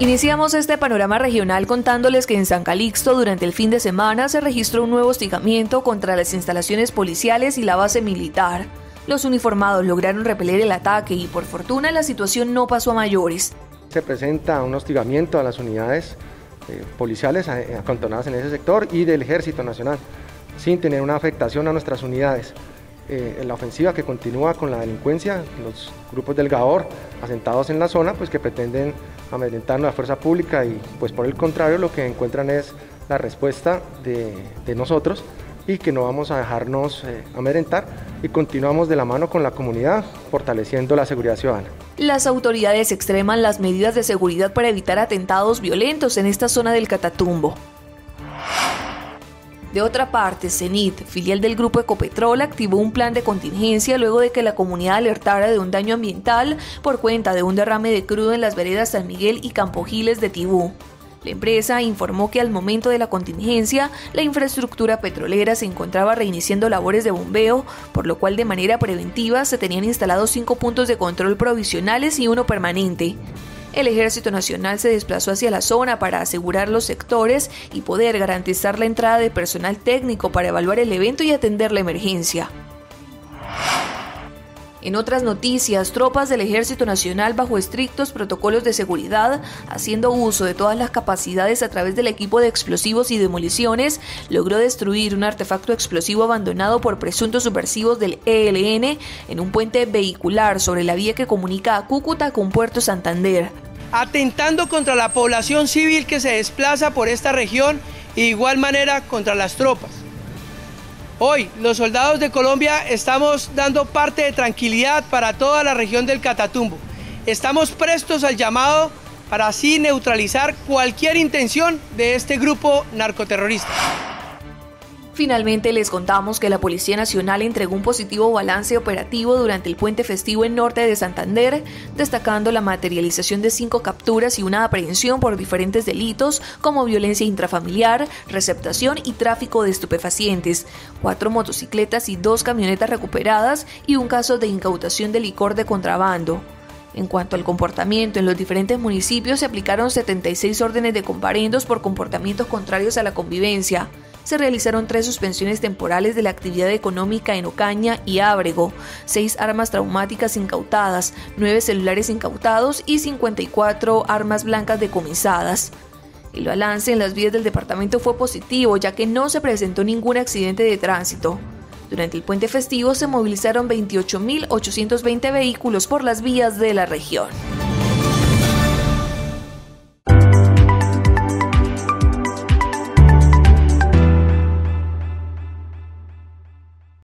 Iniciamos este panorama regional contándoles que en San Calixto durante el fin de semana se registró un nuevo hostigamiento contra las instalaciones policiales y la base militar. Los uniformados lograron repeler el ataque y por fortuna la situación no pasó a mayores. Se presenta un hostigamiento a las unidades eh, policiales eh, acantonadas en ese sector y del Ejército Nacional, sin tener una afectación a nuestras unidades. Eh, la ofensiva que continúa con la delincuencia, los grupos del GAOR asentados en la zona, pues que pretenden amedrentar la fuerza pública y pues por el contrario lo que encuentran es la respuesta de, nosotros y que no vamos a dejarnos eh, amedrentar y continuamos de la mano con la comunidad fortaleciendo la seguridad ciudadana. Las autoridades extreman las medidas de seguridad para evitar atentados violentos en esta zona del Catatumbo. De otra parte, CENIT, filial del grupo Ecopetrol, activó un plan de contingencia luego de que la comunidad alertara de un daño ambiental por cuenta de un derrame de crudo en las veredas San Miguel y Campogiles de Tibú. La empresa informó que al momento de la contingencia, la infraestructura petrolera se encontraba reiniciando labores de bombeo, por lo cual de manera preventiva se tenían instalados cinco puntos de control provisionales y uno permanente. El Ejército Nacional se desplazó hacia la zona para asegurar los sectores y poder garantizar la entrada de personal técnico para evaluar el evento y atender la emergencia. En otras noticias, tropas del Ejército Nacional bajo estrictos protocolos de seguridad, haciendo uso de todas las capacidades a través del equipo de explosivos y demoliciones, logró destruir un artefacto explosivo abandonado por presuntos subversivos del ELN en un puente vehicular sobre la vía que comunica a Cúcuta con Puerto Santander. Atentando contra la población civil que se desplaza por esta región y de igual manera contra las tropas. Hoy los soldados de Colombia estamos dando parte de tranquilidad para toda la región del Catatumbo. Estamos prestos al llamado para así neutralizar cualquier intención de este grupo narcoterrorista. Finalmente les contamos que la Policía Nacional entregó un positivo balance operativo durante el puente festivo en norte de Santander, destacando la materialización de cinco capturas y una aprehensión por diferentes delitos como violencia intrafamiliar, receptación y tráfico de estupefacientes, cuatro motocicletas y dos camionetas recuperadas y un caso de incautación de licor de contrabando. En cuanto al comportamiento, en los diferentes municipios se aplicaron 76 órdenes de comparendos por comportamientos contrarios a la convivencia se realizaron tres suspensiones temporales de la actividad económica en Ocaña y Ábrego, seis armas traumáticas incautadas, nueve celulares incautados y 54 armas blancas decomisadas. El balance en las vías del departamento fue positivo, ya que no se presentó ningún accidente de tránsito. Durante el puente festivo se movilizaron 28.820 vehículos por las vías de la región.